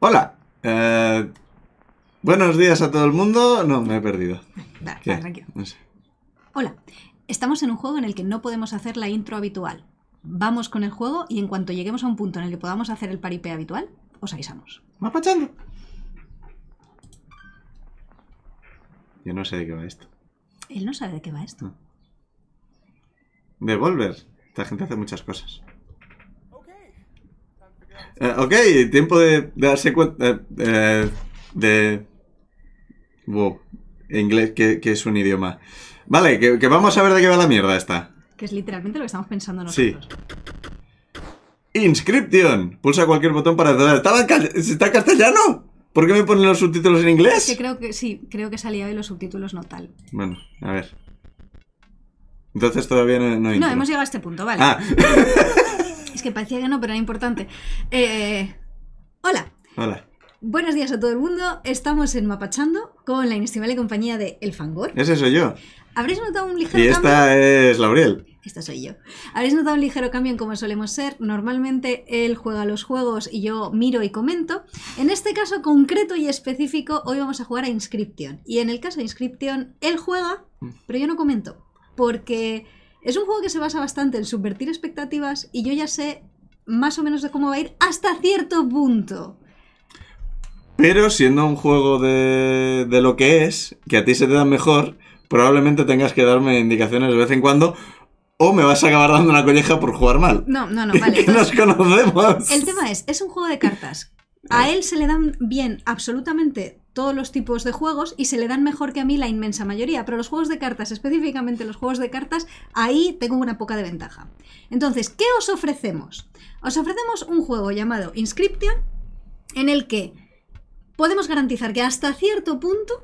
Hola. Eh, buenos días a todo el mundo. No, me he perdido. Va, ¿Qué? va, tranquilo. No sé. Hola, estamos en un juego en el que no podemos hacer la intro habitual. Vamos con el juego y en cuanto lleguemos a un punto en el que podamos hacer el paripé habitual, os avisamos. Mapachando. Yo no sé de qué va esto. Él no sabe de qué va esto. Devolver. Esta gente hace muchas cosas. Eh, ok, tiempo de, de darse cuenta. eh, eh, de. Wow. Inglés, que, que es un idioma. Vale, que, que vamos a ver de qué va la mierda esta. Que es literalmente lo que estamos pensando Sí. nosotros. Inscription. Pulsa cualquier botón para. ¿Estaba en ¿Está en castellano? ¿Por qué me ponen los subtítulos en Es inglés? que creo que sí, creo que salía hoy los subtítulos no tal. Bueno, a ver. Entonces todavía no, no, No, hemos llegado a este punto, vale. Ah, Es que parecía que no, pero era importante. Eh, hola, hola. buenos días a todo el mundo. Estamos en Mapachando con la inestimable compañía de El Fangor. Ese soy yo. ¿Habréis notado un ligero Y cambio? esta es Lauriel. Esta soy yo. ¿Habréis notado un ligero cambio en cómo solemos ser? Normalmente él juega los juegos y yo miro y comento. En este caso concreto y específico, hoy vamos a jugar a Inscription. Y en el caso de Inscription, él juega, pero yo no comento. Porque es un juego que se basa bastante en subvertir expectativas y yo ya sé más o menos de cómo va a ir hasta cierto punto. Pero siendo un juego de, de lo que es, que a ti se te da mejor, probablemente tengas que darme indicaciones de vez en cuando o me vas a acabar dando una colleja por jugar mal. No, no, no, vale. que nos conocemos. El tema es, es un juego de cartas. A él se le dan bien absolutamente todos los tipos de juegos y se le dan mejor que a mí la inmensa mayoría, pero los juegos de cartas, específicamente los juegos de cartas, ahí tengo una poca de ventaja. Entonces, ¿qué os ofrecemos? Os ofrecemos un juego llamado Inscription en el que podemos garantizar que hasta cierto punto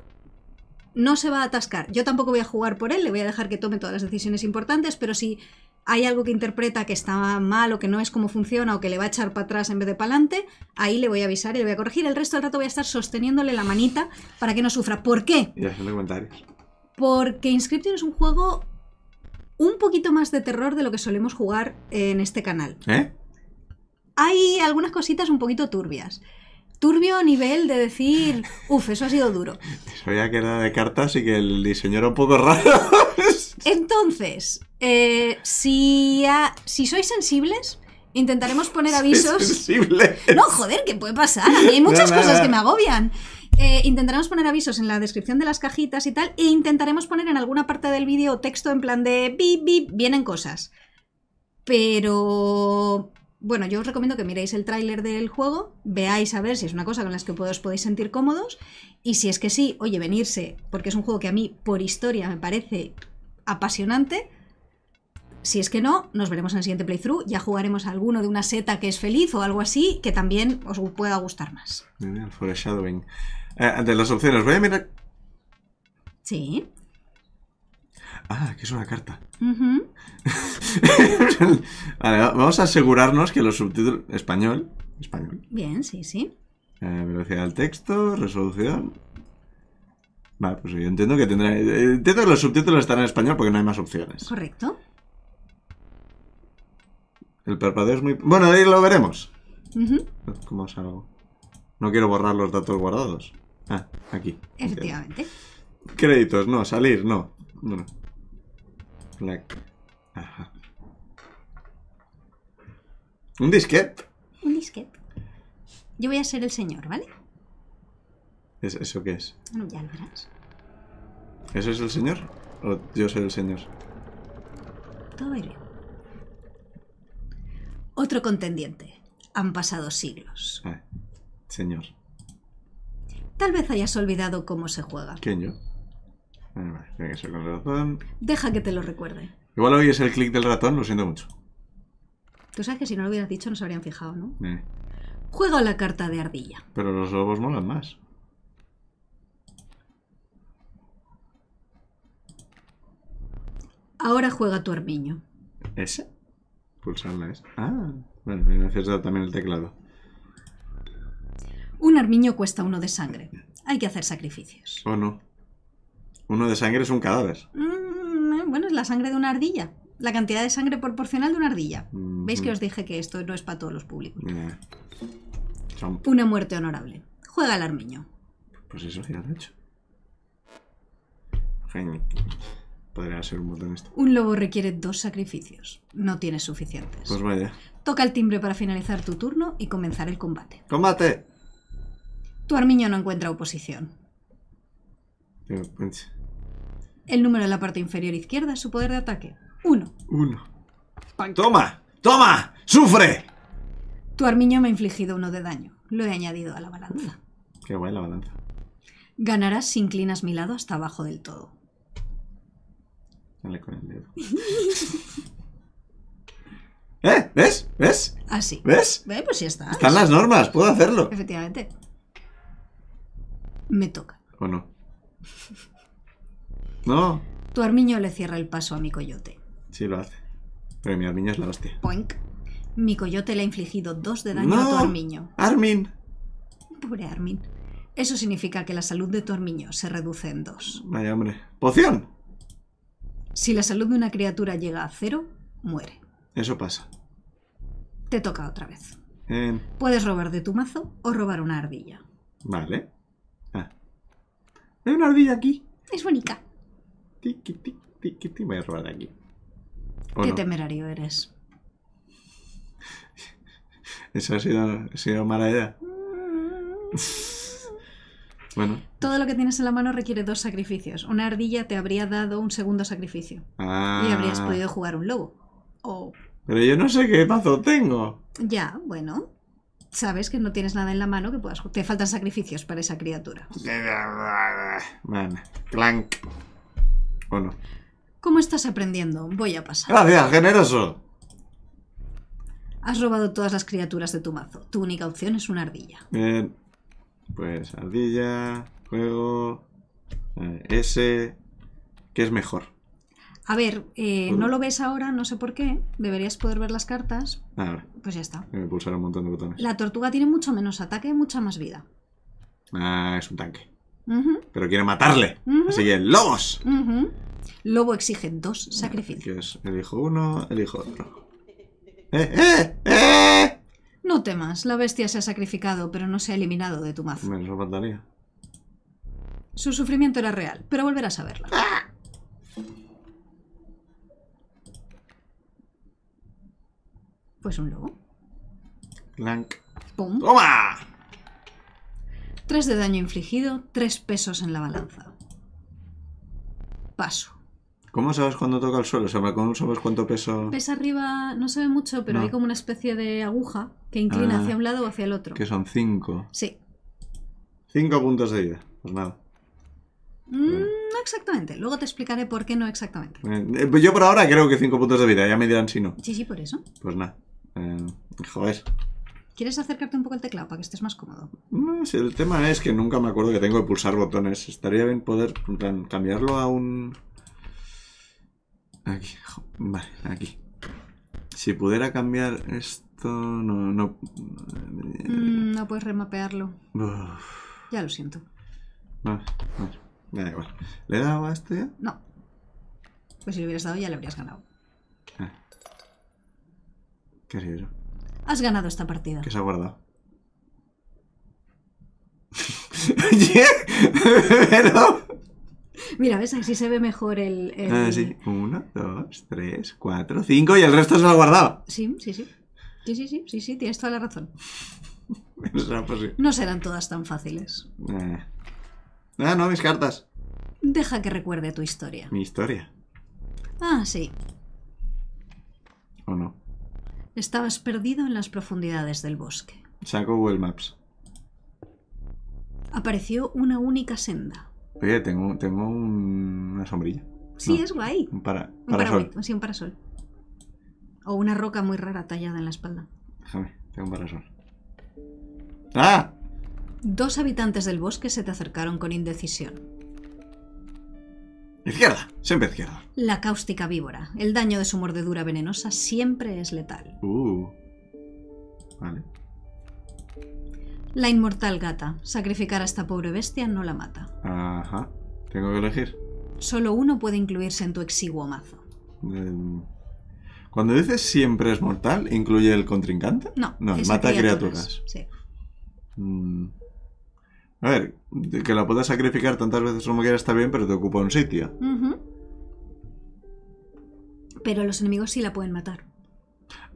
no se va a atascar. Yo tampoco voy a jugar por él, le voy a dejar que tome todas las decisiones importantes, pero si hay algo que interpreta que está mal o que no es como funciona o que le va a echar para atrás en vez de para adelante, ahí le voy a avisar y le voy a corregir. El resto del rato voy a estar sosteniéndole la manita para que no sufra. ¿Por qué? Y haciendo comentarios. Porque Inscription es un juego un poquito más de terror de lo que solemos jugar en este canal. ¿Eh? Hay algunas cositas un poquito turbias. Turbio nivel de decir, uff, eso ha sido duro. Sabía que era de cartas y que el diseño era un poco raro. Entonces, eh, si, a- si sois sensibles, intentaremos poner avisos. Es sensible. No, joder, ¿qué puede pasar? A mí hay muchas No, cosas que me agobian. Eh, intentaremos poner avisos en la descripción de las cajitas y tal, e intentaremos poner en alguna parte del vídeo texto en plan de bip, bip, vienen cosas. Pero bueno, yo os recomiendo que miréis el tráiler del juego, veáis a ver si es una cosa con la que os podéis sentir cómodos, y si es que sí, oye, venirse, porque es un juego que a mí, por historia, me parece apasionante. Si es que no, nos veremos en el siguiente playthrough. Ya jugaremos a alguno de una seta que es feliz o algo así, que también os pueda gustar más. El foreshadowing. Eh, de las opciones, voy a mirar. Sí. Ah, que es una carta. Ujú. vale, va- vamos a asegurarnos que los subtítulos. Español. Español. Bien, sí, sí. Eh, velocidad del texto, resolución. Vale, pues yo entiendo que tendrá. eh, Entiendo que los subtítulos están en español porque no hay más opciones. Correcto. El parpadeo es muy. Bueno, ahí lo veremos. Ujú. ¿Cómo salgo? No quiero borrar los datos guardados. Ah, aquí. Efectivamente. Créditos, no, salir, no. Bueno. Ajá. Un disquete. Un disquete. Yo voy a ser el señor, ¿vale? ¿Es- ¿Eso qué es? Bueno, ya lo verás. ¿Eso es el señor? ¿O yo soy el señor? Todo va bien. Otro contendiente. Han pasado siglos. Ah, señor. Tal vez hayas olvidado cómo se juega. ¿Quién yo? Tiene que ser con el ratón. Deja que te lo recuerde. Igual hoy es el clic del ratón, lo siento mucho. Tú sabes que si no lo hubieras dicho no se habrían fijado, ¿no? Eh, Juega la carta de ardilla. pero los lobos molan más. Ahora juega tu armiño. ¿Ese? Pulsarla es. Ah, bueno, me necesito también el teclado. Un armiño cuesta uno de sangre. Hay que hacer sacrificios. ¿O no? Uno de sangre es un cadáver. Mm, bueno, es la sangre de una ardilla. La cantidad de sangre proporcional de una ardilla. Mm, ¿Veis que os dije que esto no es para todos los públicos? Eh. Una muerte honorable. Juega al armiño. Pues eso ya lo he hecho. Genial. Podría ser un botón esto. Un lobo requiere dos sacrificios. No tienes suficientes. Pues vaya. Toca el timbre para finalizar tu turno y comenzar el combate. ¡Combate! Tu armiño no encuentra oposición. Pinche. El número en la parte inferior izquierda es su poder de ataque. 1. Uno. ¡Toma! ¡Toma! ¡Sufre! Tu armiño me ha infligido uno de daño. Lo he añadido a la balanza. Qué guay la balanza. Ganarás si inclinas mi lado hasta abajo del todo. Dale con el dedo. ¿Eh? ¿Ves? ¿Ves? Así. ¿Ves? Ve, pues ya está. Están las normas, puedo hacerlo. Efectivamente. Me toca. ¿O no? No. Tu armiño le cierra el paso a mi coyote. Sí lo hace. Pero mi armiño es la hostia. Poink. Mi coyote le ha infligido dos de daño ¡No! a tu armiño. Armin. Pobre Armin. Eso significa que la salud de tu armiño se reduce en dos. Vaya hombre. ¡Poción! Si la salud de una criatura llega a cero, muere. Eso pasa. Te toca otra vez. Eh, Puedes robar de tu mazo o robar una ardilla. vale. Ah. Hay una ardilla aquí. Es bonita. Tiki, tiki, tiki, tiki. Voy a robar de aquí. ¿O Qué no? temerario eres. Eso ha sido, ha sido mala idea. Bueno. Todo lo que tienes en la mano requiere dos sacrificios. Una ardilla te habría dado un segundo sacrificio. Ah. Y habrías podido jugar un lobo. O Pero yo no sé qué mazo tengo. ya, bueno. Sabes que no tienes nada en la mano que puedas. Te faltan sacrificios para esa criatura. Man. Clank. ¿O no? ¿Cómo estás aprendiendo? Voy a pasar. Gracias, generoso. Has robado todas las criaturas de tu mazo. Tu única opción es una ardilla. Bien. Pues ardilla, juego, eh, S. ¿Qué es mejor? A ver, eh, no lo ves ahora, no sé por qué. Deberías poder ver las cartas. Ahora, Pues ya está. a pulsar un montón de botones. La tortuga tiene mucho menos ataque y mucha más vida. Ah, es un tanque. Pero quiere matarle. Así que, ¡lobos! ujú. Lobo exige dos sacrificios. Elijo uno, elijo otro. ¡Eh, eh, eh! No temas, la bestia se ha sacrificado, pero no se ha eliminado de tu mazo. Me eso faltaría. Su sufrimiento era real, pero volverás a verla. Pues un lobo. Clank. ¡Pum! ¡Toma! 3 de daño infligido, 3 pesos en la balanza. Paso. ¿Cómo sabes cuándo toca el suelo? ¿Cómo sabes cuánto peso? Ves arriba, no se ve mucho, pero No. hay como una especie de aguja que inclina Ah. hacia un lado o hacia el otro. Que son cinco. Sí. Cinco puntos de vida. Pues nada. Mm, no exactamente. Luego te explicaré por qué no exactamente. Eh, yo por ahora creo que cinco puntos de vida. Ya me dirán si no. Sí, sí, por eso. Pues nada. Eh, joder. ¿Quieres acercarte un poco al teclado para que estés más cómodo? No sé, el tema es que nunca me acuerdo que tengo que pulsar botones. Estaría bien poder cambiarlo a un... Aquí. Vale, aquí. Si pudiera cambiar esto... No, no... Mm, no puedes remapearlo. Uf. Ya lo siento. Vale, vale. Da igual. ¿Le he dado a este ya? No. Pues si le hubieras dado ya le habrías ganado. Ah. ¿Qué eso? Has ganado esta partida. ¿Qué se ha guardado? Pero... Mira, ¿ves? Así se ve mejor el... el- Ah, sí. Uno, dos, tres, cuatro, cinco y el resto se lo ha guardado. sí, sí, sí. Sí, sí, sí, sí, sí, tienes toda la razón. No será posible. No serán todas tan fáciles. Eh. Ah, no, mis cartas. Deja que recuerde tu historia. Mi historia. Ah, sí. ¿O no? Estabas perdido en las profundidades del bosque. Saco Google Maps. Apareció una única senda. Oye, tengo, tengo un- una sombrilla. Sí, No, es guay. Un para, Un parasol. parasol. Sí, un parasol. O una roca muy rara tallada en la espalda. Déjame, tengo un parasol. ¡Ah! Dos habitantes del bosque se te acercaron con indecisión. Izquierda, siempre izquierda. La cáustica víbora. El daño de su mordedura venenosa siempre es letal. Uh. Vale. La inmortal gata. Sacrificar a esta pobre bestia no la mata. Ajá. Tengo que elegir. Solo uno puede incluirse en tu exiguo mazo. Em, Cuando dices siempre es mortal, ¿incluye el contrincante? No, No, mata criaturas. Sí. Mm. A ver, que la puedas sacrificar tantas veces como quieras está bien, pero te ocupa un sitio. Pero los enemigos sí la pueden matar.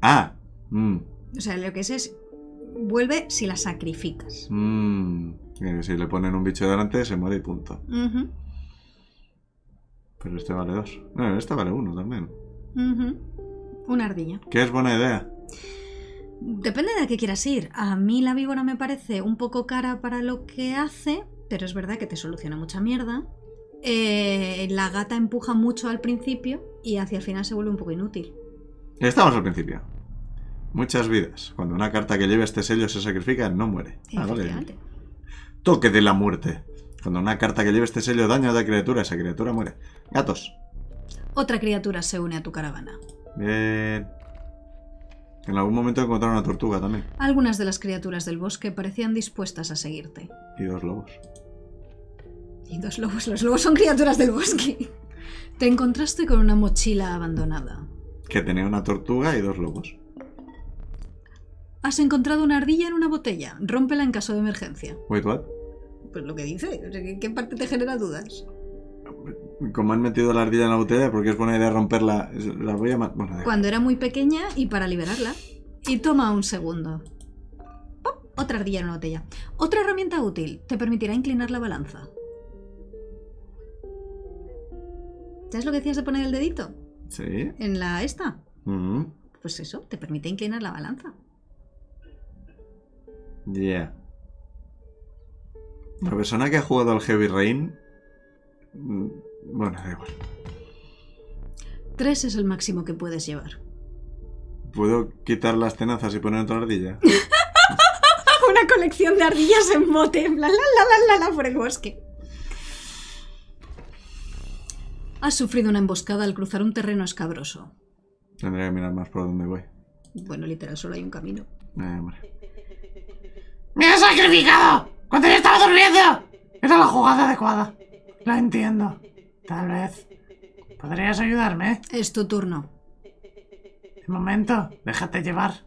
Ah. Mm. O sea, lo que es es. Vuelve si la sacrificas. Mm. Que Si le ponen un bicho delante, se muere y punto. Ujú, Pero este vale dos. No, este vale uno también. ujú. Una ardilla. Que es buena idea. Depende de a qué quieras ir. A mí la víbora me parece un poco cara para lo que hace, pero es verdad que te soluciona mucha mierda. Eh, la gata empuja mucho al principio y hacia el final se vuelve un poco inútil. Estamos al principio. Muchas vidas. Cuando una carta que lleve este sello se sacrifica, no muere. Ah, vale. Toque de la muerte. Cuando una carta que lleve este sello daña a la criatura, esa criatura muere. Gatos. Otra criatura se une a tu caravana. Bien. En algún momento encontraron una tortuga también. Algunas de las criaturas del bosque parecían dispuestas a seguirte. Y dos lobos. Y dos lobos. Los lobos son criaturas del bosque. Te encontraste con una mochila abandonada. Que tenía una tortuga y dos lobos. Has encontrado una ardilla en una botella. Rómpela en caso de emergencia. Wait, what? Pues lo que dice. o sea, ¿qué- ¿Qué parte te genera dudas? Como han metido la ardilla en la botella, porque es buena idea romperla. La voy a matar. Bueno, deja. Cuando era muy pequeña y para liberarla. Y toma un segundo. ¡Pop! Otra ardilla en una botella. Otra herramienta útil. Te permitirá inclinar la balanza. ¿Sabes lo que decías de poner el dedito? Sí. En la esta. Mm, Pues eso, te permite inclinar la balanza. Yeah. La persona que ha jugado al Heavy Rain. Bueno, da igual. Tres es el máximo que puedes llevar. ¿Puedo quitar las tenazas y poner otra ardilla? Una colección de ardillas en bote. La la la la la la por el bosque. Has sufrido una emboscada al cruzar un terreno escabroso. Tendría que mirar más por dónde voy. Bueno, literal, solo hay un camino. Eh, hombre. ¡Me has sacrificado! ¡Cuando yo estaba durmiendo! Era la jugada adecuada. Lo entiendo. Tal vez. ¿Podrías ayudarme? Es tu turno. De momento, déjate llevar.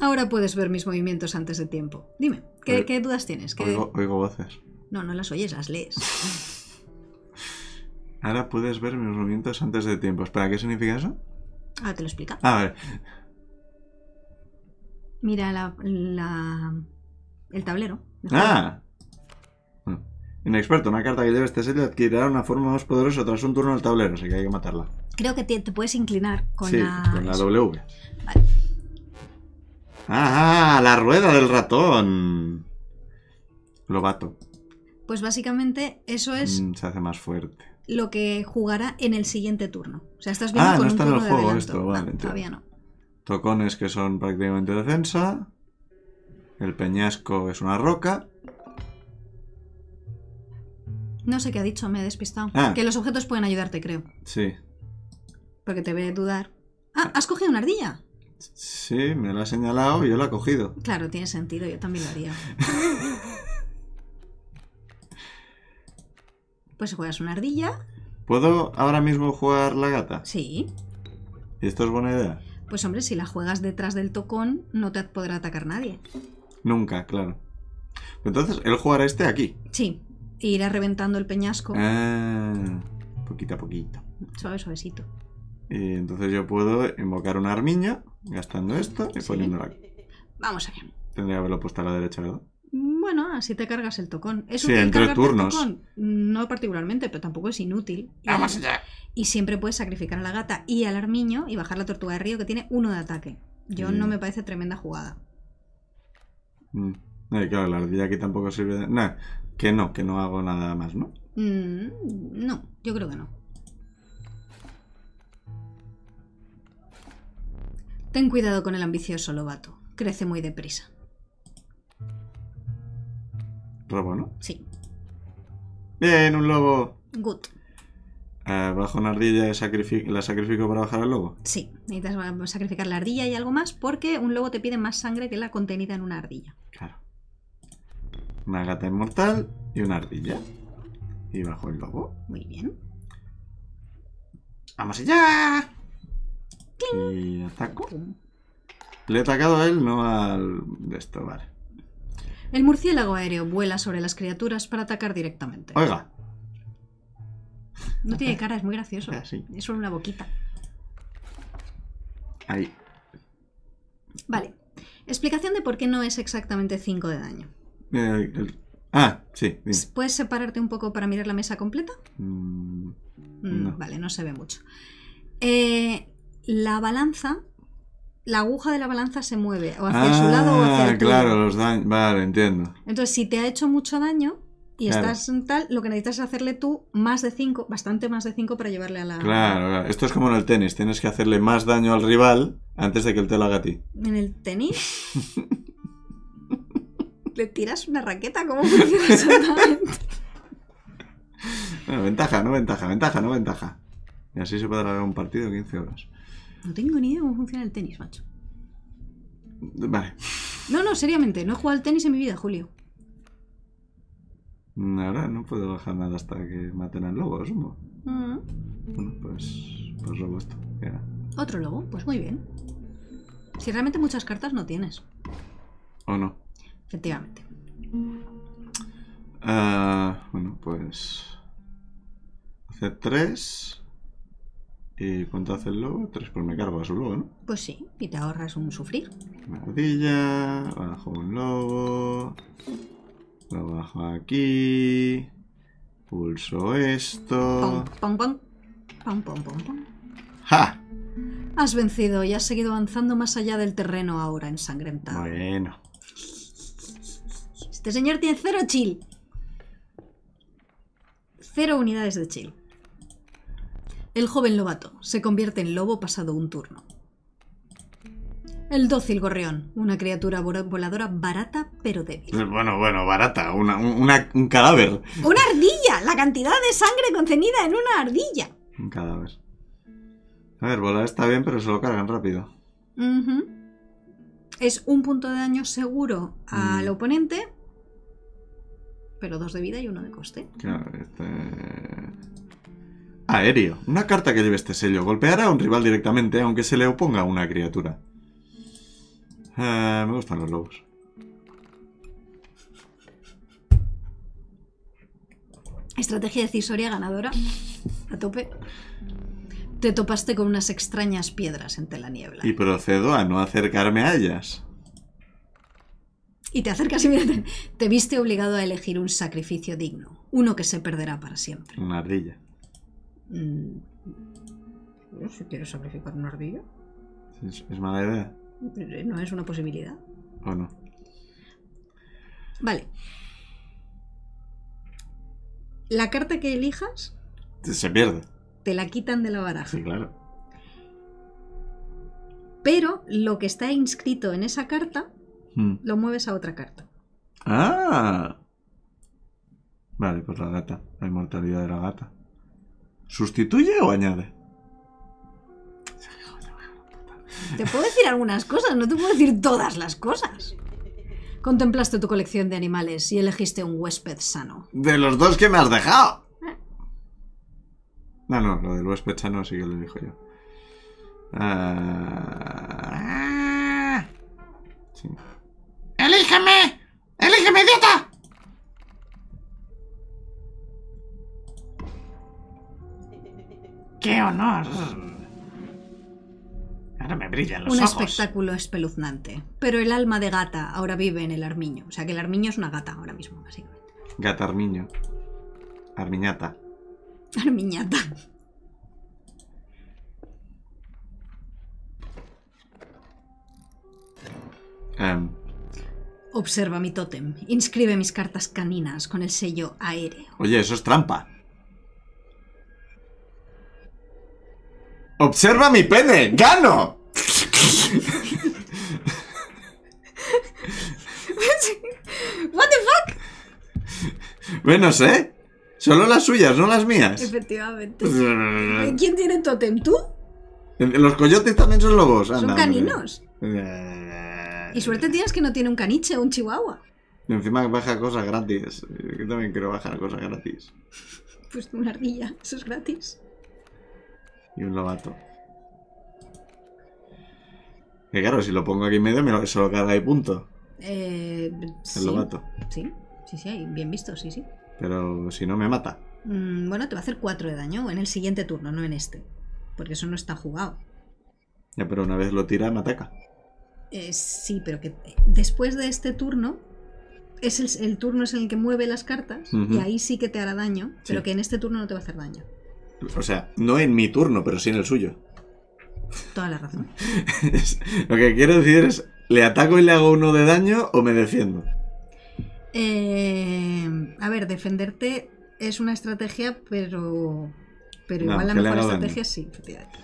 Ahora puedes ver mis movimientos antes de tiempo. Dime, ¿qué, dudas tienes? ¿Qué- Oigo, oigo voces. No, no las oyes, las lees. Ahora puedes ver mis movimientos antes de tiempo. Espera, ¿qué significa eso? Ahora te lo explica. Ah, vale. Mira la, la- el tablero. Ah. Inexperto, una carta que lleve este sello adquirirá una forma más poderosa tras un turno al tablero, así que hay que matarla. Creo que te, te puedes inclinar con sí, la. con la eso. W. Vale. Ah, la rueda del ratón. Lobato. Pues básicamente eso es Mm, se hace más fuerte. lo que jugará en el siguiente turno. O sea, estás viendo Ah, con no un está en el de juego esto, vale, entiendo. todavía no. Tocones que son prácticamente defensa. El peñasco es una roca. No sé qué ha dicho, me he despistado. Ah. Que los objetos pueden ayudarte, creo. Sí. Porque te ve dudar. Ah, ¿has cogido una ardilla? Sí, me la ha señalado y yo la he cogido. Claro, tiene sentido, yo también lo haría. Pues juegas una ardilla. ¿Puedo ahora mismo jugar la gata? Sí. ¿Y esto es buena idea? Pues hombre, si la juegas detrás del tocón, no te podrá atacar nadie. Nunca, claro. Entonces, él jugará este aquí. Sí. E irá reventando el peñasco. Ah, poquito a poquito. Suave, suavecito. Y entonces yo puedo invocar una armiña, gastando esto y Sí. poniéndola aquí. Vamos allá. Tendría que haberlo puesto a la derecha, ¿verdad? Bueno, así te cargas el tocón. ¿Es Sí, entre el turnos. tocón? No particularmente, pero tampoco es inútil. Y, Vamos allá. y siempre puedes sacrificar a la gata y al armiño y bajar la tortuga de río que tiene uno de ataque. Yo Mm. no me parece tremenda jugada. Mm. Eh, claro, la ardilla aquí tampoco sirve de... Nah, que no, que no hago nada más, ¿no? Mm, no, yo creo que no. Ten cuidado con el ambicioso lobato. Crece muy deprisa. Robo, ¿no? Sí. Bien, un lobo. Good. Eh, bajo una ardilla y la sacrifico para bajar al lobo. Sí, necesitas eh, sacrificar la ardilla y algo más porque un lobo te pide más sangre que la contenida en una ardilla. Claro. Una gata inmortal y una ardilla. Y bajo el lobo. Muy bien. ¡Vamos allá! Y ataco. Le he atacado a él, no al... de esto, vale. El murciélago aéreo vuela sobre las criaturas para atacar directamente. Oiga. No tiene cara, es muy gracioso. Sí. Es solo una boquita. Ahí. Vale. Explicación de por qué no es exactamente 5 de daño. Eh, el- Ah, sí. ¿Puedes separarte un poco para mirar la mesa completa? Mm, Mm. Vale, no se ve mucho. Eh, la balanza, la aguja de la balanza se mueve o hacia su lado o hacia el tuyo. Ah, claro, los daños. Vale, entiendo. Entonces, si te ha hecho mucho daño y Claro. estás en tal, lo que necesitas es hacerle tú más de 5, bastante más de 5 para llevarle a la... Claro, claro. Esto es como en el tenis. Tienes que hacerle más daño al rival antes de que él te lo haga a ti. En el tenis. ¿Le tiras una raqueta? ¿Cómo funciona exactamente? Bueno, ventaja, no ventaja, ventaja, no ventaja. Y así se puede alargar un partido 15 horas. No tengo ni idea cómo funciona el tenis, macho. Vale. No, no, seriamente, no he jugado al tenis en mi vida, Julio. Ahora no puedo bajar nada hasta que maten al lobo, asumo. Mm. Bueno, pues, pues robo esto. Ya. Otro lobo, pues muy bien. Si realmente muchas cartas no tienes, ¿O no? Efectivamente. Ah, bueno, pues... Hace 3. ¿Y cuánto hace el lobo? 3, pues me cargo a su lobo, ¿no? Pues sí, y te ahorras un sufrir. Una ardilla, bajo un lobo, lo bajo aquí, pulso esto. Pom, pom, pom. Pom, pom, pom, pom. ¡Ja! Has vencido y has seguido avanzando más allá del terreno ahora ensangrentado. Bueno, Este señor tiene cero chill. Cero unidades de chill. El joven lobato se convierte en lobo pasado un turno. El dócil gorrión, una criatura vo- voladora barata pero débil. bueno, bueno, barata, una, un- una- un cadáver. ¡Una ardilla! La cantidad de sangre contenida en una ardilla. Un cadáver. A ver, volar está bien, pero se lo cargan rápido. Es un punto de daño seguro al Mm. oponente, pero dos de vida y uno de coste. Claro, este... Aéreo. Una carta que lleve este sello. Golpeará a un rival directamente, aunque se le oponga una criatura. Eh, me gustan los lobos. Estrategia decisoria ganadora. A tope. Te topaste con unas extrañas piedras entre la niebla. Y procedo a no acercarme a ellas. Y te acercas y mira, te, te viste obligado a elegir un sacrificio digno. Uno que se perderá para siempre. Una ardilla. Mm. Si quieres sacrificar una ardilla, ¿Es, es mala idea? eh, no es una posibilidad. ¿O no? Vale. La carta que elijas Se pierde. te la quitan de la baraja. Sí, claro. Pero lo que está inscrito en esa carta Hmm. lo mueves a otra carta. ¡Ah! Vale, pues la gata. La inmortalidad de la gata. ¿Sustituye o añade? Te puedo decir algunas cosas, no te puedo decir todas las cosas. Contemplaste tu colección de animales y elegiste un huésped sano. De los dos que me has dejado. No, no, lo del huésped sano sí que lo elijo yo. Ah, sí. ¡Elígeme! ¡Elígeme, idiota! ¡Qué honor! Ahora me brillan los un ojos. espectáculo espeluznante. Pero el alma de gata ahora vive en el armiño. O sea que el armiño es una gata ahora mismo, básicamente. Gata armiño. Armiñata. Armiñata. Em, Observa mi tótem. Inscribe mis cartas caninas con el sello aéreo. oye, eso es trampa. ¡Observa mi pene! ¡Gano! ¿What the fuck? Bueno, sé. Solo las suyas, no las mías. Efectivamente. Los ¿Quién tiene tótem? ¿Tú? coyotes también son lobos. Son Anda, hombre. caninos. Eh, Y suerte tienes que no tiene un caniche o un chihuahua. Y encima baja cosas gratis. Yo también quiero bajar cosas gratis. Pues una ardilla, eso es gratis. Y un lobato. Que claro, si lo pongo aquí en medio, me lo, se lo carga y punto. Eh, El sí. lobato. Sí, sí, sí, bien visto, sí, sí. Pero si no me mata. Mm, bueno, te va a hacer 4 de daño en el siguiente turno, no en este. Porque eso no está jugado. Ya, pero una vez lo tira, me ataca. Eh, sí, pero que después de este turno, es el, el turno es en el que mueve las cartas y ahí sí que te hará daño, pero Sí. que en este turno no te va a hacer daño. O sea, no en mi turno, pero sí en el suyo. Toda la razón. Lo que quiero decir es, ¿le ataco y le hago uno de daño o me defiendo? Eh, a ver, defenderte es una estrategia, pero. Pero No, igual la mejor haga daño. estrategia sí, efectivamente.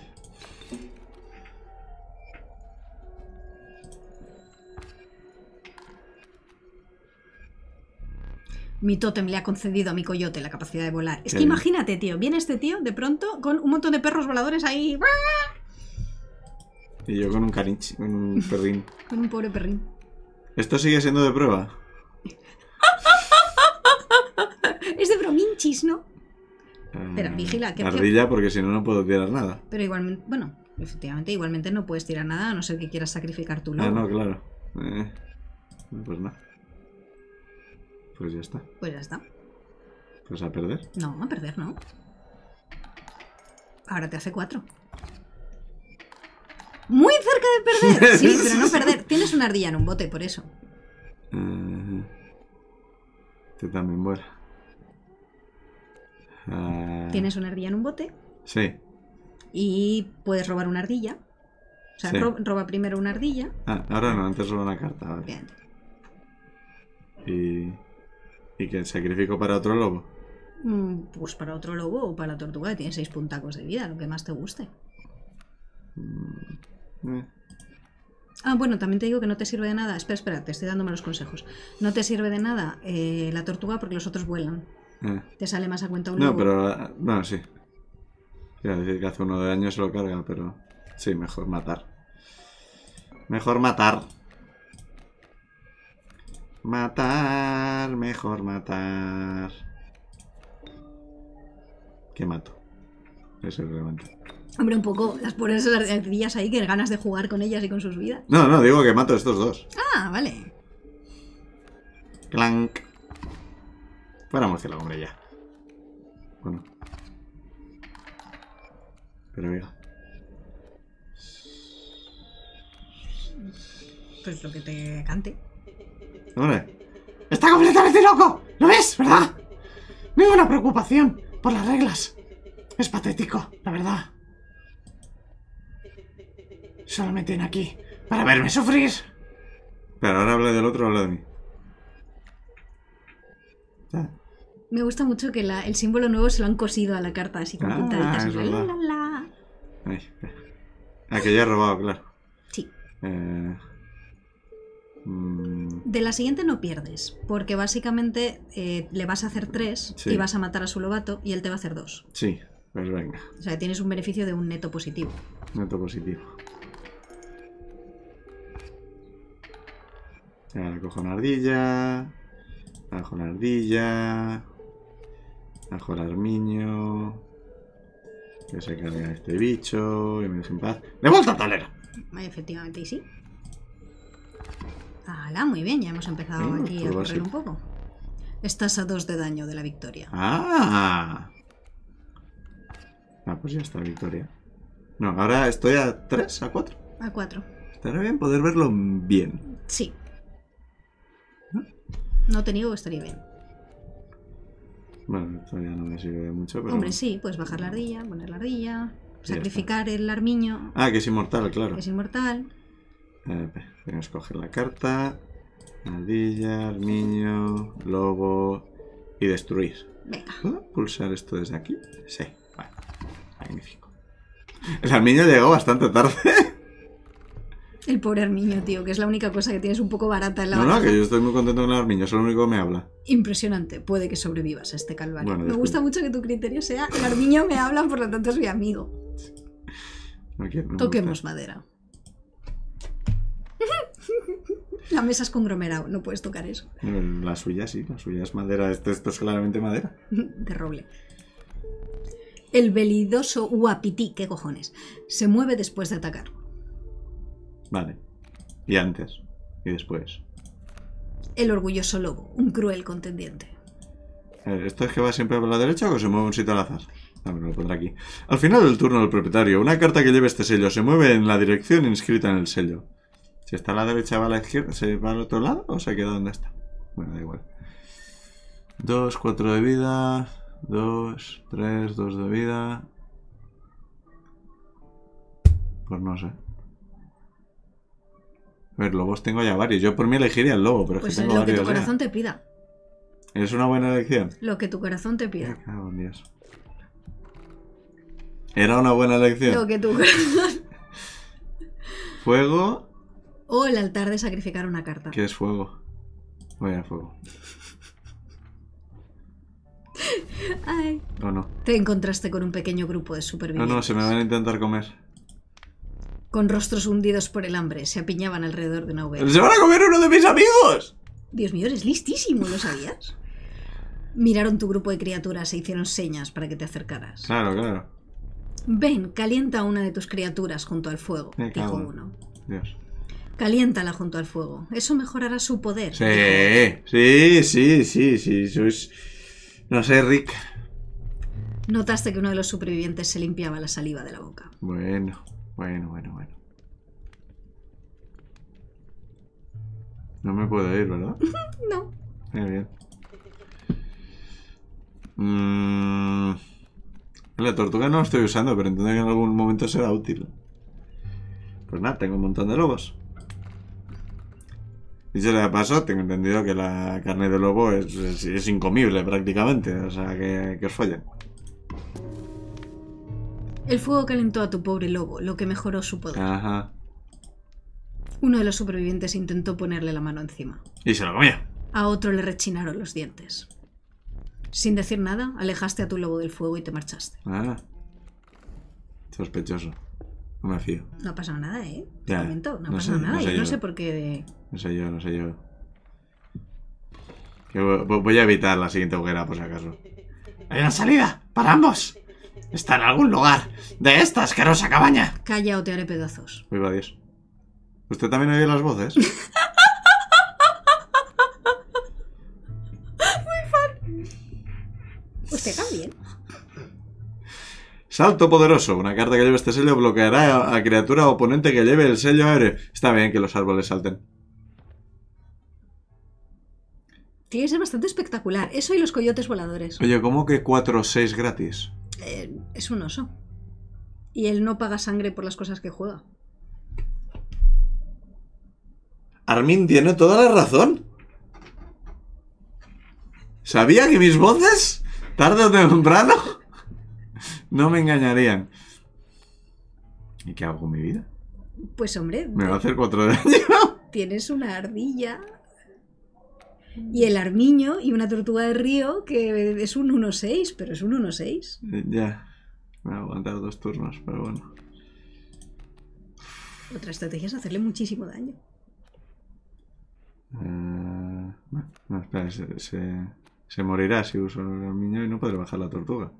Mi tótem le ha concedido a mi coyote la capacidad de volar. Es que imagínate, tío, viene este tío de pronto con un montón de perros voladores ahí, Y yo con un caniche, con un perrín. con un pobre perrín. ¿Esto sigue siendo de prueba? Es de brominchis, ¿no? Eh, Espera, vigila, que- Ardilla, porque si no, no puedo tirar nada. Pero igualmente, bueno, efectivamente, igualmente no puedes tirar nada a no ser que quieras sacrificar tu lobo. Ah, no, claro. Eh, pues nada. Pues ya está. Pues ya está. Pues a perder. No, a perder no. Ahora te hace cuatro. Muy cerca de perder. Sí, pero no perder. Tienes una ardilla en un bote, por eso. Eh, Este también vuela. Ah, Tienes una ardilla en un bote Sí. y puedes robar una ardilla. O sea, Sí. ro- roba primero una ardilla. Ah, ahora no, antes solo una carta. Vale. Bien. Y. Y que sacrifico para otro lobo. Mm, Pues para otro lobo o para la tortuga que tiene seis puntacos de vida, lo que más te guste. Eh, Ah, bueno, también te digo que no te sirve de nada. Espera, espera, te estoy dando malos consejos. No te sirve de nada eh, la tortuga porque los otros vuelan. eh. Te sale más a cuenta un No, lobo. pero. Bueno, sí. Quiero decir que hace uno de daño se lo carga, pero. Sí, mejor matar. Mejor matar. Matar, mejor matar. ¿Qué mato? Eso es realmente. Hombre, un poco las pobres ardillas ahí que ganas de jugar con ellas y con sus vidas. No, no, digo que mato a estos dos. Ah, vale. Clank. Fuera murciélago, hombre, ya. Bueno. Pero venga. Pues lo que te cante. Hombre. Está completamente loco. ¿Lo ves, verdad? Ninguna preocupación por las reglas. Es patético, la verdad. Solo me tiene aquí para verme sufrir. Pero ahora habla del otro habla de mí. Ya. Me gusta mucho que la- el símbolo nuevo se lo han cosido a la carta así con Ah, puntaditas. es la, la, la. Ay. Ah, que ya he robado, claro. Sí. Eh, De la siguiente no pierdes, porque básicamente eh, le vas a hacer tres Sí. y vas a matar a su lobato y él te va a hacer dos. sí, pues venga. O sea, tienes un beneficio de un neto positivo. Neto positivo. Ahora cojo una ardilla. Bajo la ardilla. Bajo el armiño. Que se cargue a este bicho. Y me deje en paz. ¡De vuelta tablero! Efectivamente, y sí. Muy bien, ya hemos empezado Mm, aquí a correr un poco. Estás a dos de daño de la victoria. ¡Ah! Ah, pues ya está, victoria. No, ahora estoy a 3, a 4. A cuatro. Estaría bien poder verlo bien. Sí. No te niego que estaría bien. Bueno, esto ya no me sirve mucho, pero... Hombre, sí, puedes bajar la ardilla, poner la ardilla, sacrificar el armiño, Ah, que es inmortal, claro. que es inmortal. Eh, Venga, a escoger la carta. Ardilla, armiño, lobo y destruir. Venga. ¿Puedo pulsar esto desde aquí? Sí, vale. Magnífico. El armiño llegó bastante tarde. El pobre armiño, tío, que es la única cosa que tienes un poco barata en la No, no, baraja. que yo estoy muy contento con el armiño, es lo único que me habla. Impresionante. Puede que sobrevivas a este calvario. Bueno, me después- gusta mucho que tu criterio sea el armiño me habla, por lo tanto es mi amigo. No quiero, no Toquemos madera. La mesa es conglomerado, no puedes tocar eso. La suya sí, la suya es madera. Esto, esto es claramente madera. De roble. El velidoso Uapití, ¿qué cojones? Se mueve después de atacar. Vale. Y antes. Y después. El orgulloso lobo, un cruel contendiente. Ver, ¿Esto es que va siempre por la derecha o que se mueve un sitio al azar? A ver, me lo pondré aquí. Al final del turno del propietario, una carta que lleve este sello se mueve en la dirección inscrita en el sello. Si está a la derecha, va a la izquierda, ¿se va al otro lado o se queda donde está? Bueno, da igual. 2, 4 de vida. 2, 3, 2 de vida. Pues no sé. A ver, lobos tengo ya varios. Yo por mí elegiría el lobo, pero es Pues que tengo lo que tu varios ya. corazón te pida. Es una buena elección. Lo que tu corazón te pida. Dios. Era una buena elección. Lo que tu corazón... Fuego. O el altar de sacrificar una carta. ¿Qué es fuego? Voy a fuego. Ay. ¿O no? Te encontraste con un pequeño grupo de No, supervivientes. no, se me van a intentar comer. Con rostros hundidos por el hambre, se apiñaban alrededor de una hoguera. ¡Se van a comer uno de mis amigos! Dios mío, eres listísimo, ¿lo sabías? Miraron tu grupo de criaturas e hicieron señas para que te acercaras. Claro, claro. Ven, calienta a una de tus criaturas junto al fuego, dijo uno. Dios. Caliéntala junto al fuego. Eso mejorará su poder. Sí, sí, sí, sí, sí. Sois. No sé, Rick. Notaste que uno de los supervivientes se limpiaba la saliva de la boca. Bueno, bueno, bueno, bueno. No me puedo ir, ¿verdad? No. Muy bien. Mm, La tortuga no la estoy usando, pero entiendo que en algún momento será útil. Pues nada, tengo un montón de lobos. Dicho sea de paso, tengo entendido que la carne de lobo es, es- es incomible prácticamente. O sea, que, que os follen. El fuego calentó a tu pobre lobo, lo que mejoró su poder. Ajá. Uno de los supervivientes intentó ponerle la mano encima. Y se lo comía. A otro le rechinaron los dientes. Sin decir nada, alejaste a tu lobo del fuego y te marchaste. Ah. Sospechoso. No me fío. No ha pasado nada, ¿eh? Te Ya, comento, no ha no pasado sé, nada. no sé yo no sé por qué. No sé yo, no sé yo. Voy a evitar la siguiente hoguera, por si acaso. Hay una salida para ambos. Está en algún lugar de esta asquerosa cabaña. Calla o te haré pedazos. Uy, va Dios. ¿Usted también oye las voces? Usted también. Salto poderoso. Una carta que lleve este sello bloqueará a, criatura oponente que lleve el sello aéreo. Está bien que los árboles salten. Tiene que ser bastante espectacular. Eso y los coyotes voladores. Oye, ¿cómo que 4 o 6 gratis? Eh, es un oso. Y él no paga sangre por las cosas que juega. Armin tiene toda la razón. Sabía que mis voces, tarde o temprano, no me engañarían. ¿Y qué hago con mi vida? Pues hombre, Me va a hacer cuatro daño. tienes una ardilla. Y el armiño y una tortuga de río que es un 1-6, pero es un 1-6. Eh, Ya. Me va a aguantar dos turnos, pero bueno. Otra estrategia es hacerle muchísimo daño. Eh, no, espera, se, se- se morirá si uso el niño y no podré bajar la tortuga.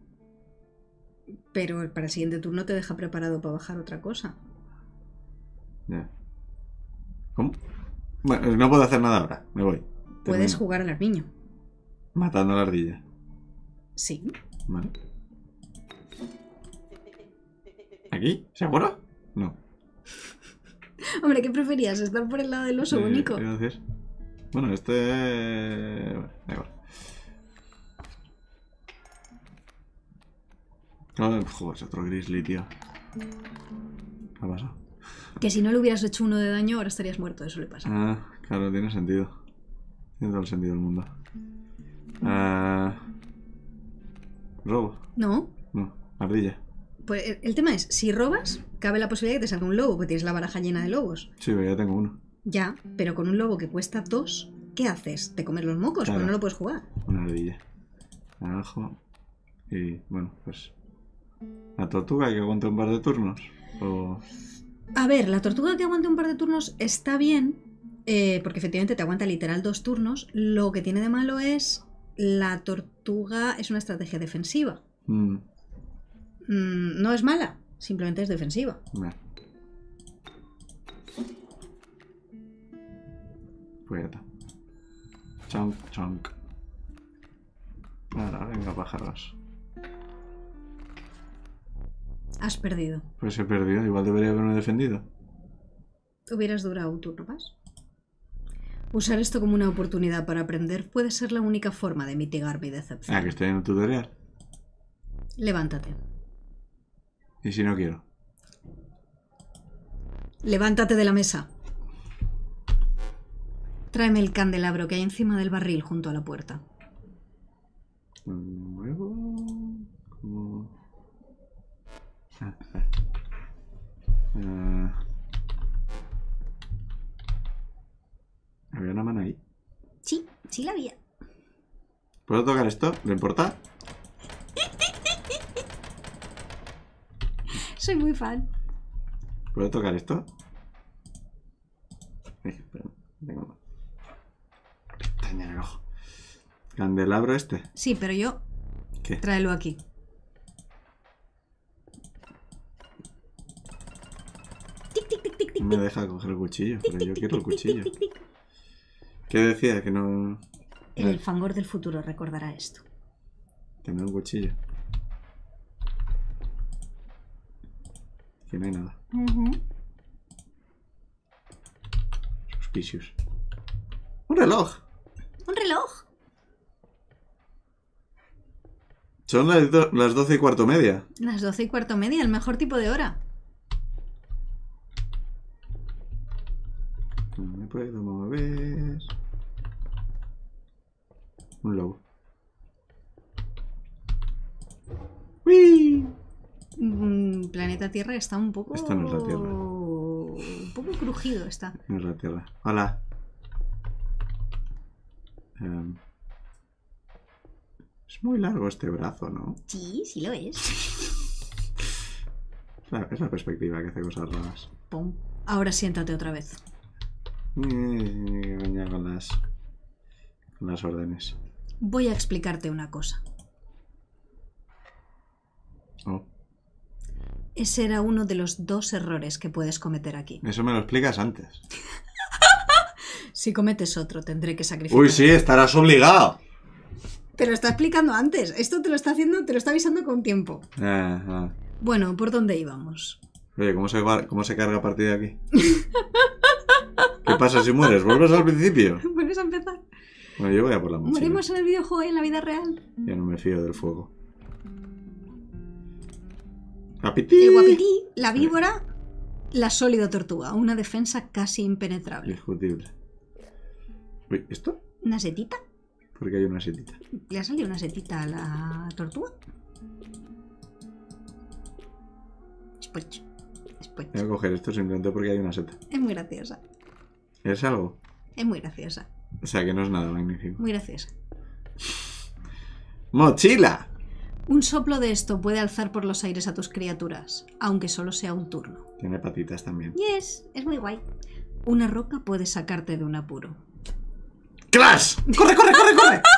Pero para el siguiente turno te deja preparado para bajar otra cosa. Ya. ¿Cómo? Bueno, no puedo hacer nada ahora. Me voy. Puedes jugar al armiño. Matando a la ardilla. Sí. Vale. ¿Aquí? ¿Seguro? No. Hombre, ¿qué preferías? ¿Estar por el lado del oso Eh, decir. Bueno, este. bueno, da igual. Ah, joder, es otro grizzly, tío. ¿Qué ha pasado? Que si no le hubieras hecho uno de daño, ahora estarías muerto. Eso le pasa. Ah, claro, tiene sentido. Tiene todo el sentido del mundo. Ah, ¿Robo? No. No, ardilla. Pues el- el tema es, si robas, cabe la posibilidad de que te salga un lobo, porque tienes la baraja llena de lobos. Sí, pero ya tengo uno. Ya, pero con un lobo que cuesta dos, ¿qué haces? ¿Te comes los mocos? Claro. Pues no lo puedes jugar. Una ardilla. Abajo. Y bueno, pues. La tortuga que aguanta un par de turnos. O. A ver, la tortuga que aguante un par de turnos está bien, eh, porque efectivamente te aguanta literal dos turnos. Lo que tiene de malo es la tortuga es una estrategia defensiva. Mm, Mm, no es mala, simplemente es defensiva. nah. Pues ya está. Chonk, chonk. Ahora, venga, pájaros. Has perdido. Pues he perdido, igual debería haberme defendido. Hubieras durado un turno más. Usar esto como una oportunidad para aprender puede ser la única forma de mitigar mi decepción. Ah, que estoy en un tutorial. Levántate. ¿Y si no quiero? Levántate de la mesa. Tráeme el candelabro que hay encima del barril junto a la puerta. Nuevo. Como. Ah. Había una mano ahí. Sí, sí la había. ¿Puedo tocar esto? ¿Le importa? Soy muy fan. ¿Puedo tocar esto? Espera, tengo pestaña en el ojo. ¿Candelabro este? Sí, pero yo ¿Qué? tráelo aquí. Me deja coger el cuchillo, pero yo quiero el cuchillo. ¿Qué decía? Que no... El fangor del futuro recordará esto. Tener un cuchillo. Que no hay nada. Suspicious. ¡Un reloj! Un reloj. Son las, las doce y cuarto media. Las doce y cuarto media, el mejor tipo de hora. No me puedo mover. Un lobo. ¡Uy! Mm, Planeta Tierra está un poco. Esto no es la Tierra. Un poco crujido está. No es la tierra. Hola. Em, es muy largo este brazo, ¿no? Sí, sí lo es. Es la, es la perspectiva que hace cosas raras. Pum. Ahora siéntate otra vez. Ya con las, con las órdenes. Voy a explicarte una cosa. Oh, Ese era uno de los dos errores que puedes cometer aquí. eso me lo explicas antes. Si cometes otro, tendré que sacrificar. Uy, sí, estarás obligado. Te lo está explicando antes. Esto te lo está haciendo, te lo está avisando con tiempo. Ah, ah. Bueno, ¿por dónde íbamos? Oye, ¿cómo se, ¿cómo se carga a partir de aquí? ¿Qué pasa si mueres? ¿Vuelves al principio? Vuelves a empezar. Bueno, yo voy a por la mochila. ¿Morimos en el videojuego y en la vida real? Ya no me fío del fuego. ¡Apití! El guapetí, la víbora, la sólida tortuga. Una defensa casi impenetrable. Discutible. Uy, ¿Esto? ¿Una setita? Porque hay una setita. ¿Le ha salido una setita a la tortuga? Spoich. Spoich. Voy a coger esto simplemente porque hay una seta. Es muy graciosa. ¿Es algo? Es muy graciosa. O sea, que no es nada magnífico. Muy graciosa. ¡Mochila! Un soplo de esto puede alzar por los aires a tus criaturas, aunque solo sea un turno. Tiene patitas también. Yes, es muy guay. Una roca puede sacarte de un apuro. ¡Clash! ¡Corre, corre, corre, corre!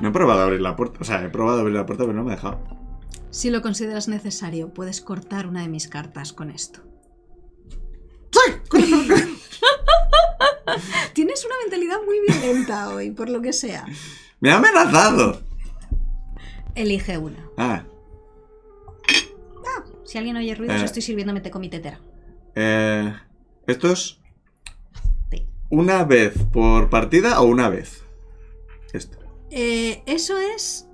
No he probado a abrir la puerta. O sea, he probado a abrir la puerta, pero no me ha dejado. Si lo consideras necesario, puedes cortar una de mis cartas con esto. ¡Sí! ¡Corre, corre, corre! Tienes una mentalidad muy violenta hoy, por lo que sea. ¡Me ha amenazado! Elige una. Ah, Si alguien oye ruidos, Eh. estoy sirviéndome té con mi tetera. eh. ¿Esto es Sí. una vez por partida o una vez? Esto. Eh, eso es.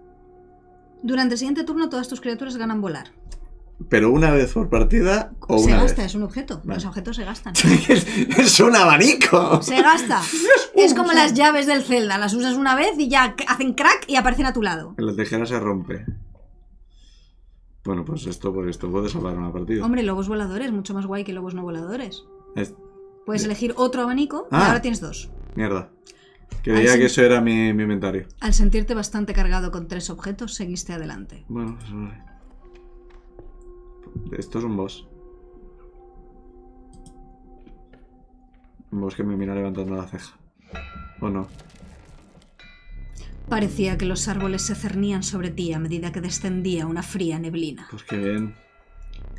Durante el siguiente turno, todas tus criaturas ganan volar. ¿Pero una vez por partida o se una gasta, vez? es un objeto. Vale. Los objetos se gastan. es, es un abanico. Se gasta. Es como las llaves del Zelda. Las usas una vez y ya hacen crack y aparecen a tu lado. La tijera se rompe. Bueno, pues esto por esto puede salvar una partida. Hombre, lobos voladores, mucho más guay que lobos no voladores. Es- Puedes elegir otro abanico y Ah. ahora tienes dos. Mierda. Creía que eso era mi, mi inventario. Al sentirte bastante cargado con tres objetos, seguiste adelante. Bueno, pues vale. Esto es un boss. Un boss que me mira levantando la ceja. ¿O no? Parecía que los árboles se cernían sobre ti a medida que descendía una fría neblina. Pues que bien.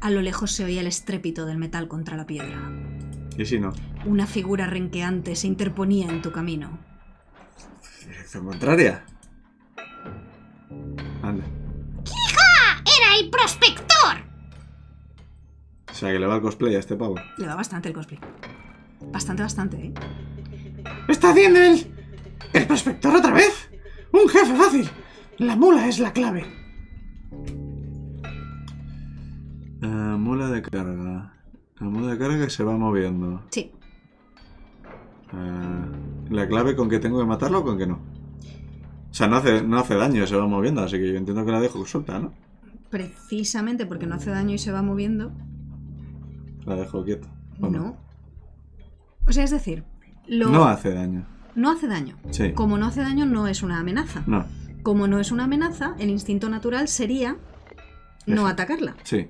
A lo lejos se oía el estrépito del metal contra la piedra. ¿Y si no? Una figura renqueante se interponía en tu camino. Dirección contraria. Anda. ¡Era el prospector! O sea que le va el cosplay a este pavo. Le da bastante el cosplay. Bastante, bastante, ¿eh? ¿Está haciendo el. el prospector otra vez? Un jefe fácil. La mula es la clave. Eh, mula de carga. La mula de carga que se va moviendo. Sí. Eh, ¿La clave con que tengo que matarlo o con que no? O sea, no hace, no hace daño, se va moviendo, así que yo entiendo que la dejo suelta, ¿no? Precisamente porque no hace daño y se va moviendo. La dejo quieta. ¿o No. O sea, es decir, lo... No hace daño. no hace daño. Sí. Como no hace daño, no es una amenaza. No, Como no es una amenaza, el instinto natural sería no atacarla. sí.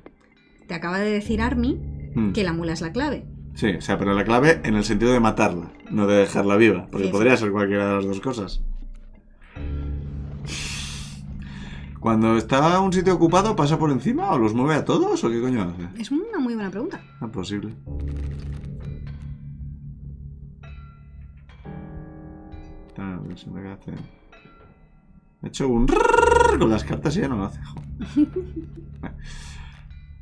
Te acaba de decir Army Mm. que la mula es la clave. Sí, o sea, pero la clave en el sentido de matarla, no de dejarla viva, porque podría ser cualquiera de las dos cosas. Cuando está un sitio ocupado, ¿pasa por encima o los mueve a todos o qué coño hace? Es una muy buena pregunta. Ah, posible. ¿qué hace? He hecho un con las cartas y ya no lo hace.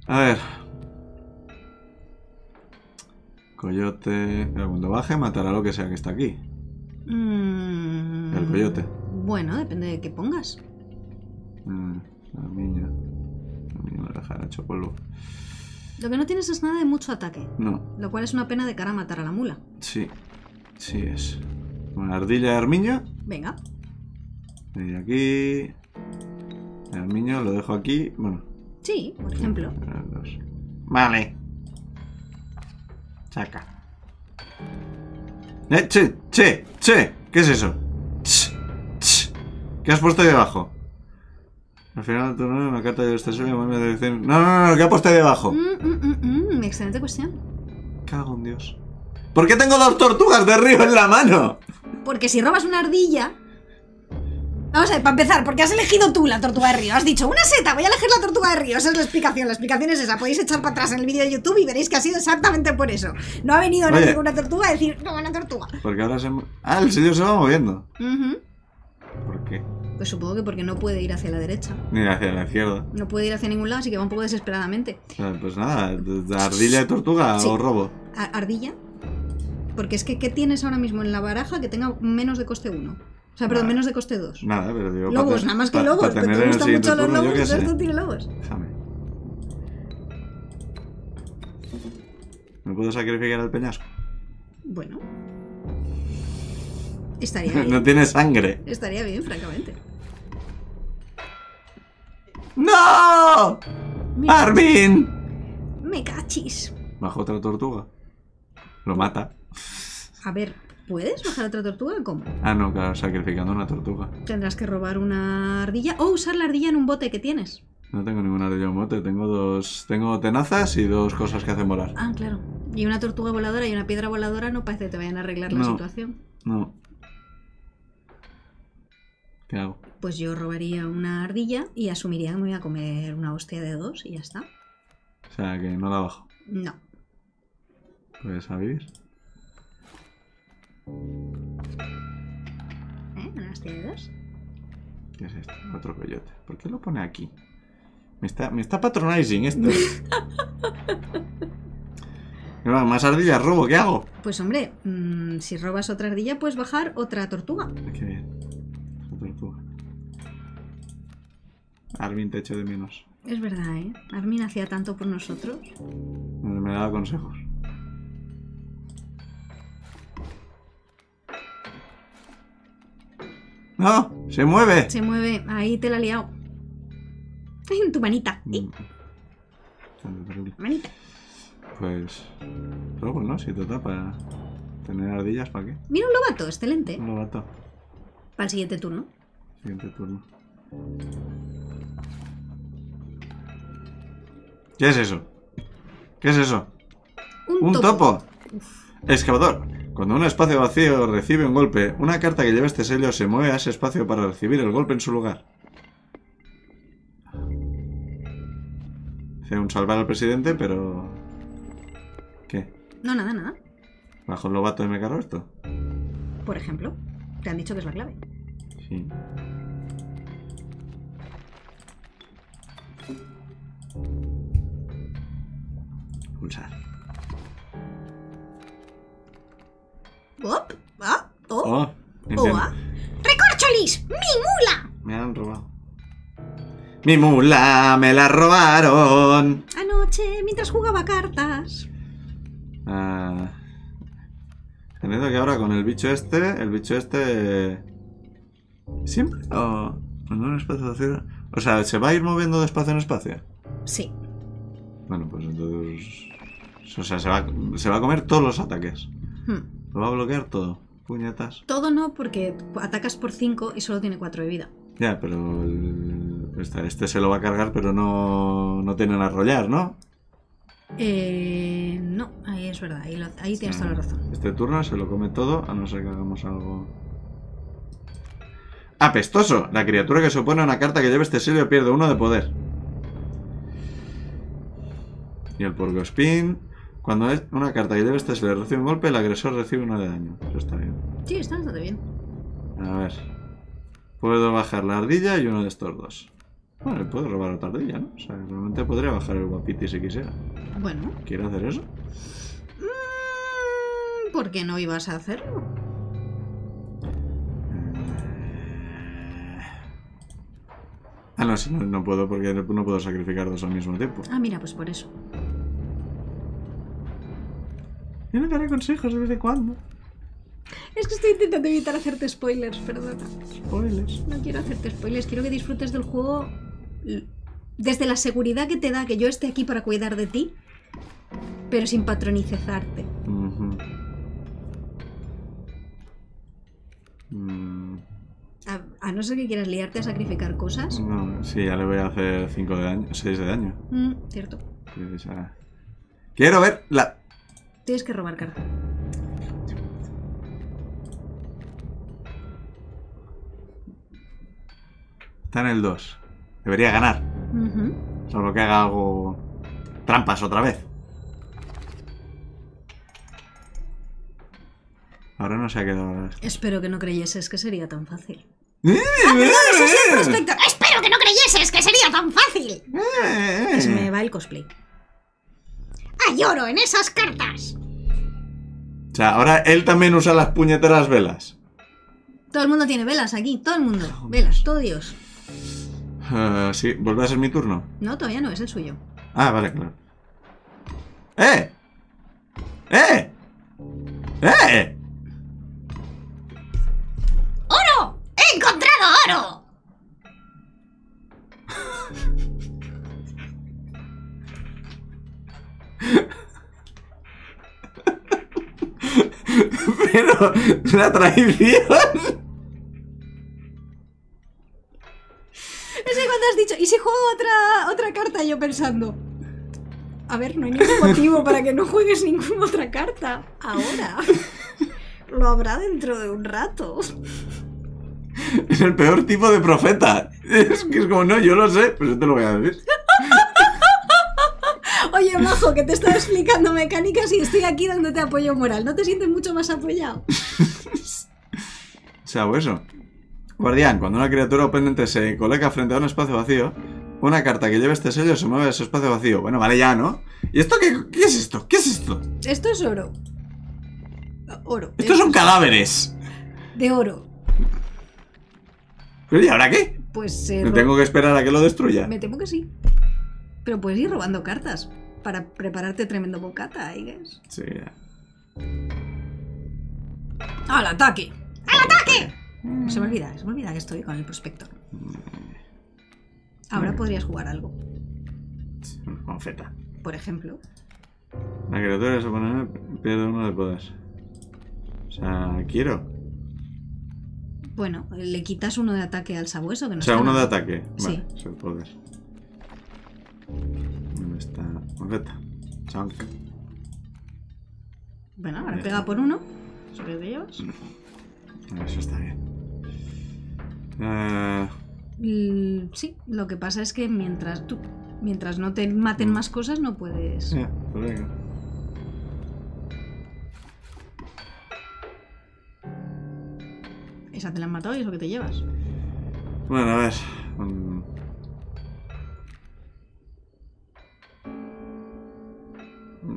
A ver. Coyote. Cuando baje matará lo que sea que está aquí. Mm, El coyote. Bueno, depende de qué pongas. Mm, la niña. La dejará hecho polvo. Lo que no tienes es nada de mucho ataque, No, lo cual es una pena de cara a matar a la mula. sí. Sí es. Una ardilla de armiño. Venga, Y aquí. El armiño lo dejo aquí. Bueno, sí, por ejemplo. Vale. Saca. Eh, che, che, che. ¿Qué es eso? Ch, ch. ¿Qué has puesto ahí debajo? Al final del turno, una carta de esta serie, una dirección. No, no, no, ¿qué ahí debajo? Mm, mm, mm, mm, excelente cuestión. Cago en Dios. ¿Por qué tengo dos tortugas de río en la mano? Porque si robas una ardilla. Vamos a ver, para empezar, porque has elegido tú la tortuga de río. Has dicho, una seta, voy a elegir la tortuga de río. Esa es la explicación. La explicación es esa. Podéis echar para atrás en el vídeo de YouTube y veréis que ha sido exactamente por eso. No ha venido Oye. nadie con una tortuga a decir, no, una tortuga. Porque ahora se. Ah, el sello se va moviendo. Ujú. ¿Por qué? Pues supongo que porque no puede ir hacia la derecha. Ni hacia la izquierda. No puede ir hacia ningún lado, así que va un poco desesperadamente. Sea, Pues nada, ardilla de tortuga Sí. o robo. A- ¿Ardilla? Porque es que, ¿qué tienes ahora mismo en la baraja que tenga menos de coste 1? O sea, perdón, Nada. menos de coste 2. Nada, pero digo. pa' Lobos, nada más que pa- lobos. pa pero tener te el gustan siguiente mucho los turno, yo lobos, qué entonces tú tienes lobos. Déjame. ¿Me puedo sacrificar el peñasco? Bueno. Estaría bien. no tiene sangre. Estaría bien, francamente. ¡No! Me, ¡Armin! me cachis. Bajo otra tortuga. Lo mata. A ver, ¿puedes bajar otra tortuga? ¿Cómo? Ah, no, claro, sacrificando una tortuga. Tendrás que robar una ardilla o usar la ardilla en un bote que tienes. No tengo ninguna ardilla en bote, tengo dos. Tengo tenazas y dos cosas que hacen volar. Ah, claro. Y una tortuga voladora y una piedra voladora no parece que te vayan a arreglar la situación. No. ¿Qué hago? Pues yo robaría una ardilla y asumiría que me voy a comer una hostia de dos y ya está. O sea, que no la bajo. No. Pues a vivir. ¿Eh? ¿Una hostia de dos? ¿Qué es esto? Otro coyote. ¿Por qué lo pone aquí? Me está, me está patronizing esto. Más ardillas robo, ¿qué hago? Pues hombre, mm, si robas otra ardilla, puedes bajar otra tortuga. Qué bien. Armin te echo de menos. Es verdad, ¿eh? Armin hacía tanto por nosotros. Me daba consejos. ¡No! ¡Se mueve! Se mueve, ahí te la ha liado. En tu manita. ¡Ih, Mm. Bastante terrible. manita. Pues. Robo, ¿no? Si total, para tener ardillas, ¿para qué? Mira un lobato, excelente. Un lobato. Para el siguiente turno. Siguiente turno. ¿Qué es eso? ¿Qué es eso? Un, ¡Un topo. Excavador. Cuando un espacio vacío recibe un golpe, una carta que lleva este sello se mueve a ese espacio para recibir el golpe en su lugar. Hace un salvar al presidente, pero... ¿Qué? No, nada, nada. Bajo el lobato y me cargo esto. Por ejemplo, te han dicho que es la clave. Sí. Pulsar. ¡Op! ¡Ah! ¡Oh! Oh. ¡Recorcholis! ¡Mi mula! Me han robado. Mi mula me la robaron. Anoche, mientras jugaba cartas. Ah, entiendo que ahora con el bicho este, el bicho este... Siempre... o en un espacio. O sea, ¿se va a ir moviendo de espacio en espacio? Sí. Bueno, pues entonces... O sea, se va, se va a comer todos los ataques. Hmm. Lo va a bloquear todo. Puñetas. Todo no, porque atacas por 5 y solo tiene 4 de vida. Ya, pero... el- este, este se lo va a cargar, pero no, no tienen a arrollar, ¿no? Eh, no, ahí es verdad, ahí, lo- ahí tienes toda la razón. Este turno se lo come todo, a no ser que hagamos algo. Apestoso. La criatura que se opone a una carta que lleve este sello pierde uno de poder. Y el Porco Spin. Cuando es una carta que lleve este sello recibe un golpe, el agresor recibe uno de daño. Eso está bien. Sí, está bastante bien. A ver. Puedo bajar la ardilla y uno de estos dos. Bueno, le puedo robar otra ardilla, ¿no? O sea, realmente podría bajar el guapiti si quisiera. Bueno, ¿Quiere hacer eso? mm, ¿por qué no ibas a hacerlo? Ah, no, no, no puedo porque no puedo sacrificar dos al mismo tiempo. Ah, mira, pues por eso. Yo le daré consejos de vez en cuando. Es que estoy intentando evitar hacerte spoilers, perdona. Spoilers. No quiero hacerte spoilers, quiero que disfrutes del juego desde la seguridad que te da que yo esté aquí para cuidar de ti, pero sin patronizarte. Mm, A, a no ser que quieras liarte a sacrificar cosas. no, sí, ya le voy a hacer 5 de daño, 6 de daño. Mm, cierto. Quiero ver la... Tienes que robar carta. Está en el 2. Debería ganar. Ujú. Solo que haga algo... Trampas otra vez. Ahora no se ha quedado... Espero que no creyeses que sería tan fácil. Prospector, espero que no creyeses que sería tan fácil. Se me va el cosplay. Hay oro en esas cartas. O sea, ahora él también usa las puñeteras velas. Todo el mundo tiene velas aquí, todo el mundo. Velas, todo Dios. Ah, sí, ¿vuelve a ser mi turno? No, todavía no, es el suyo. Ah, vale, claro. ¡Eh! ¡Eh! ¡Eh! ¡Oro! ¡He encontrado oro! Pero, la traición. Es que cuando has dicho, ¿y si juego otra, otra carta? Yo pensando. A ver, no hay ningún motivo para que no juegues ninguna otra carta. Ahora. Lo habrá dentro de un rato. Es el peor tipo de profeta. Es que es como, no, yo lo sé, pero yo te lo voy a decir. Que te estaba explicando mecánicas y estoy aquí dándote apoyo moral. ¿No te sientes mucho más apoyado? O sea, o eso. Guardián, cuando una criatura oponente se coloca frente a un espacio vacío, una carta que lleve este sello se mueve a ese espacio vacío. Bueno, vale ya, ¿no? ¿Y esto qué, qué es esto? ¿Qué es esto? Esto es oro. Oro. Estos son cadáveres. De oro. ¿Pero y ahora qué? Pues se ¿Me tengo que esperar a que lo destruya? Me temo que sí. Pero puedes ir robando cartas para prepararte tremendo bocata, I guess. Sí, ya. ¡Al ataque! ¡Al ataque! Se me olvida, se me olvida que estoy con el prospector. Ahora podrías jugar algo. Con feta. Por ejemplo. La criatura que se pone pierde uno de poder. O sea, quiero. Bueno, le quitas uno de ataque al sabueso, que no O sea, uno de ataque. Sí. Vale, es el poder completa. Chunk. Bueno, ahora pega por uno. Sobre ellos. Mm. Eso está bien. Eh, sí, lo que pasa es que mientras tú, mientras no te maten mm. más cosas, no puedes. Yeah, pues venga. Esa te la han matado y es que te llevas. Bueno, a ver. Mm.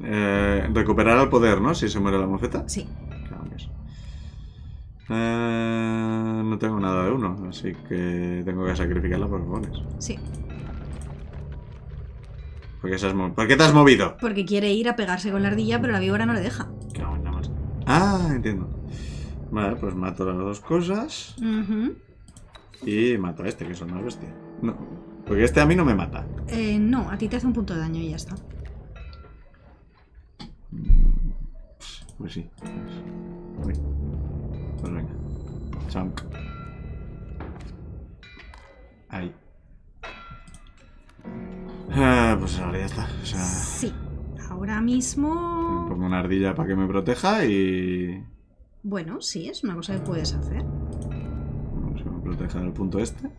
Eh, recuperar el poder, ¿no? Si se muere la mofeta. Sí. Eh, no tengo nada de uno, así que tengo que sacrificarla por cojones. Sí. ¿Por qué, has mo- ¿Por qué te has movido? Porque quiere ir a pegarse con la ardilla, pero la víbora no le deja. Ah, entiendo. Vale, pues mato las dos cosas y mato a este, que es el más bestia. No, porque este a mí no me mata. Eh, no, a ti te hace un punto de daño y ya está. Pues sí. Pues. Pues venga. Chunk. Ahí. Ah, pues ahora ya está. O sea, Sí. Ahora mismo... pongo una ardilla para que me proteja y... Bueno, sí, es una cosa que puedes hacer. Vamos que me proteja del punto este.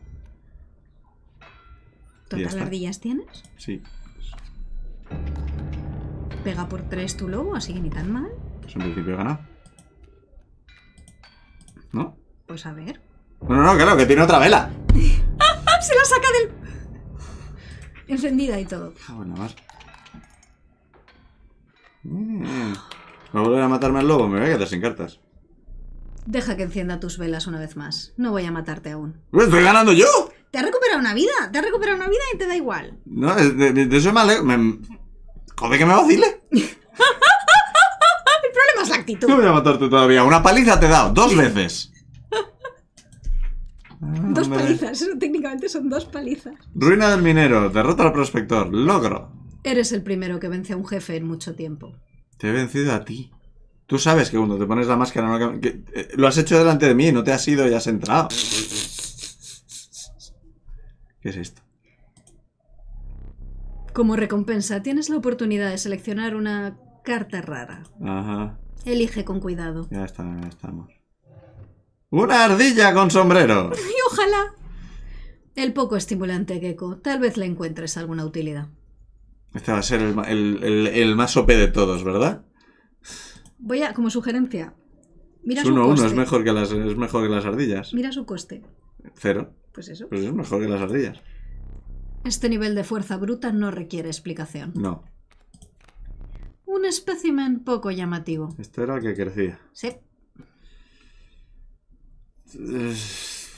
Total, está. ardillas tienes. Sí. Pega por tres tu lobo, así que ni tan mal. Pues en principio he ganado. ¿No? Pues a ver. No, no, no, claro, que tiene otra vela. ¡Ah, se la saca del... Encendida y todo. Ah, bueno, más. Mm. ¿Va a volver a matarme al lobo? Me voy a quedar sin cartas. Deja que encienda tus velas una vez más. No voy a matarte aún. ¡Uy, ¡Estoy ganando yo! Te has recuperado una vida. Te has recuperado una vida y te da igual. No, de, de- de eso me alegro. Me... Joder, que me vacile. El problema es la actitud. No voy a matarte todavía. Una paliza te he dado. Dos veces. Dos palizas. Eso técnicamente son dos palizas. Ruina del minero. Derrota al prospector. Logro. Eres el primero que vence a un jefe en mucho tiempo. Te he vencido a ti. Tú sabes que cuando te pones la máscara no cam- que- eh, lo has hecho delante de mí, no te has ido y has entrado. ¿Qué es esto? Como recompensa, tienes la oportunidad de seleccionar una carta rara. Ajá. Elige con cuidado. Ya está, ya estamos. ¡Una ardilla con sombrero! Y ojalá. El poco estimulante Gecko. Tal vez le encuentres alguna utilidad. Este va a ser el, ma- el- el- el más OP de todos, ¿verdad? Voy a, como sugerencia. Mira es su uno, coste. uno, es mejor, que las, es mejor que las ardillas. Mira su coste. Cero. Pues eso. Pues es mejor que las ardillas. Este nivel de fuerza bruta no requiere explicación. No. Un espécimen poco llamativo. Esto era el que crecía. Sí.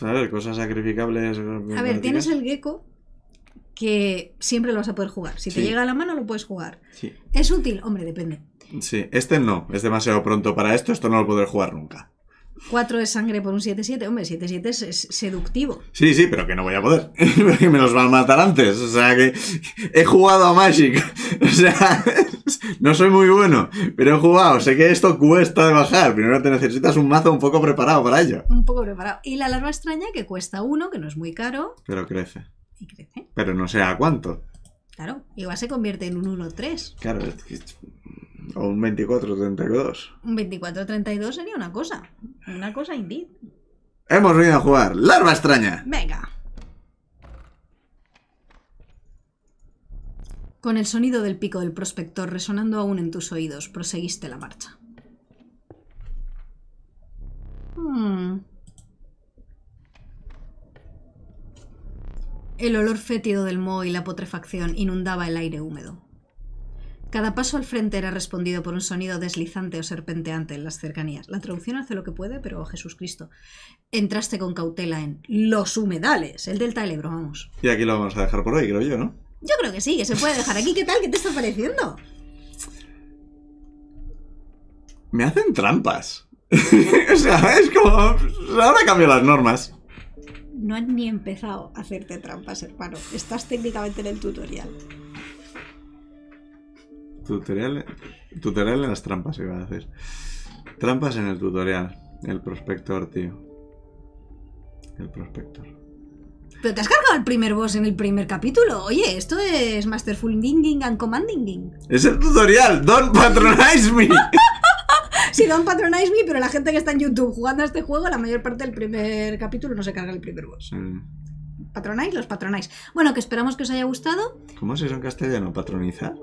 A ver, cosas sacrificables. A ver, tienes el gecko que siempre lo vas a poder jugar. Si te llega a la mano lo puedes jugar. Sí. ¿Es útil? Hombre, depende. Sí, este no. Es demasiado pronto para esto. Esto no lo podré jugar nunca. 4 de sangre por un 7-7. Hombre, 7-7 es, es seductivo. Sí, sí, pero que no voy a poder. Porque me los van a matar antes. O sea que he jugado a Magic. O sea, no soy muy bueno, pero he jugado. Sé que esto cuesta de bajar. Primero te necesitas un mazo un poco preparado para ello. Un poco preparado. Y la larva extraña que cuesta 1, que no es muy caro. Pero crece. Y crece. Pero no sé a cuánto. Claro. Igual se convierte en un 1-3. Claro, es que- o un 24-32. Un 24-32 sería una cosa. Una cosa indeed. Hemos venido a jugar. Larva extraña. Venga. Con el sonido del pico del prospector resonando aún en tus oídos, proseguiste la marcha. Hmm. El olor fétido del moho y la putrefacción inundaba el aire húmedo. Cada paso al frente era respondido por un sonido deslizante o serpenteante en las cercanías. La traducción hace lo que puede, pero Jesús Cristo. Entraste con cautela en los humedales, el delta del Ebro, vamos. Y aquí lo vamos a dejar por hoy, creo yo, ¿no? Yo creo que sí, que se puede dejar aquí. ¿Qué tal? ¿Qué te está pareciendo? Me hacen trampas. o sea, es como... Ahora cambio las normas. No han ni empezado a hacerte trampas, hermano. Estás técnicamente en el tutorial. Tutorial, tutorial en las trampas, iba a decir. Trampas en el tutorial. El prospector, tío. El prospector. Pero te has cargado el primer boss en el primer capítulo. Oye, esto es Masterful Dinging and Commanding. ¡Es el tutorial! ¡Don't patronize me! Sí, Don't Patronize Me, pero la gente que está en YouTube jugando a este juego, la mayor parte del primer capítulo no se carga el primer boss. Mm, Patronáis, los patronáis. Bueno, que esperamos que os haya gustado. ¿Cómo se dice en castellano? ¿Patronizar?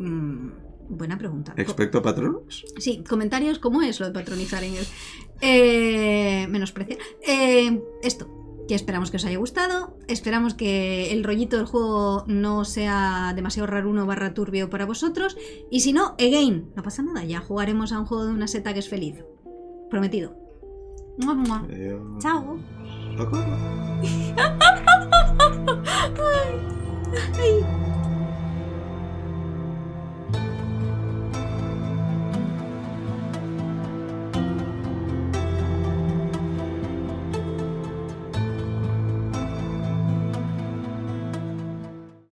Mm, buena pregunta. ¿Expecto patronos? Sí, comentarios, ¿cómo es lo de patronizar en el... Eh, menosprecia. Eh, esto, que esperamos que os haya gustado. Esperamos que el rollito del juego no sea demasiado raro uno barra turbio para vosotros. Y si no, again, no pasa nada, ya jugaremos a un juego de una seta que es feliz. Prometido. Chao. Ay. Ay.